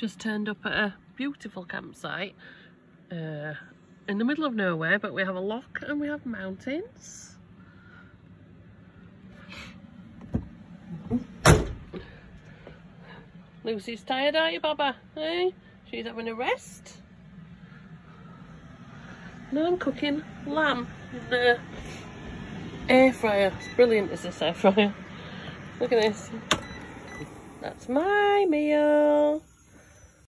just turned up at a beautiful campsite uh, in the middle of nowhere, but we have a loch and we have mountains. Lucy's tired, are you, Baba? Hey? She's having a rest. Now I'm cooking lamb in the air fryer. It's brilliant, is this air fryer? Look at this. That's my meal.